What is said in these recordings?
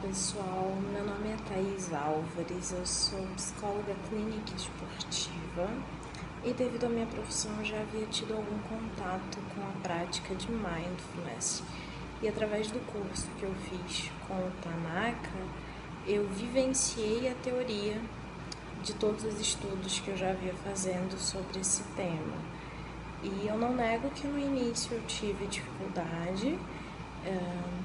pessoal, meu nome é Thaís Álvares, eu sou psicóloga clínica esportiva e devido à minha profissão já havia tido algum contato com a prática de mindfulness. E através do curso que eu fiz com o Tanaka eu vivenciei a teoria de todos os estudos que eu já havia fazendo sobre esse tema. E eu não nego que no início eu tive dificuldade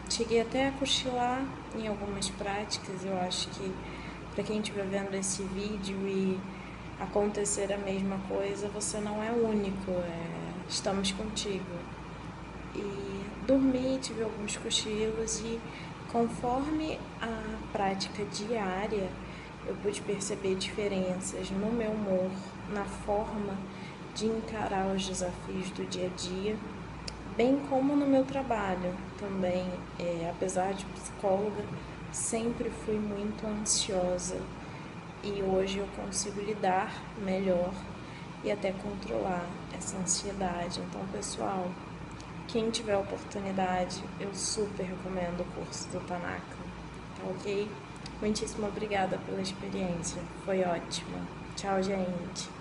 cheguei até a cochilar em algumas práticas. Eu acho que para quem estiver vendo esse vídeo e acontecer a mesma coisa, você não é único. É, estamos contigo. E dormi, tive alguns cochilos e conforme a prática diária, eu pude perceber diferenças no meu humor, na forma de encarar os desafios do dia a dia bem como no meu trabalho também, é, apesar de psicóloga, sempre fui muito ansiosa e hoje eu consigo lidar melhor e até controlar essa ansiedade. Então, pessoal, quem tiver oportunidade, eu super recomendo o curso do Tanaka, tá ok? Muitíssimo obrigada pela experiência, foi ótima. Tchau, gente!